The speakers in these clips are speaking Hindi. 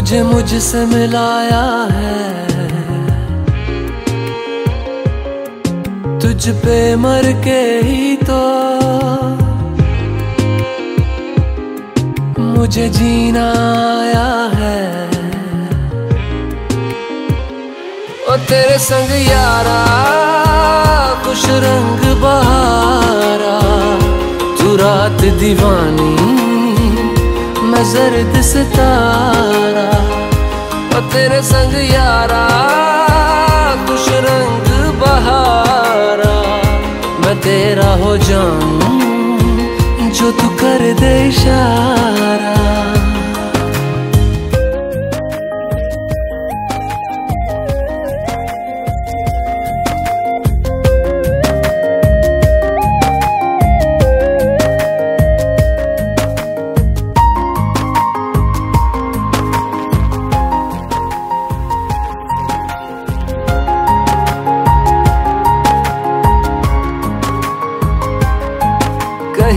तुझे मुझसे मिलाया है। तुझ पे मर के ही तो मुझे जीना आया है। ओ तेरे संग यारा कुछ रंग बहारा, तू रात दीवानी जर्द सितारा और तेरे संग यारा कुछ रंग बहारा। मैं तेरा हो जाऊँ जो तू कर दे इशारा।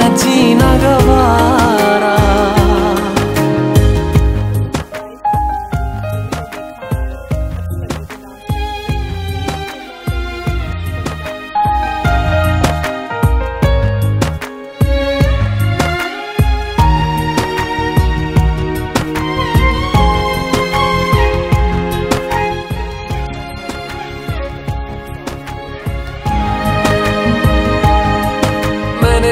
न जीना गवारा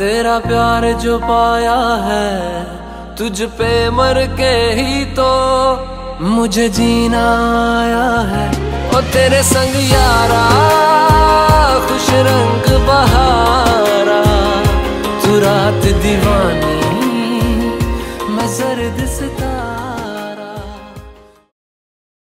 तेरा प्यार जो पाया है, तुझ पे मर के ही तो मुझे जीना आया है। ओ तेरे संग यारा, खुश रंग बहारा, तू रात दीवानी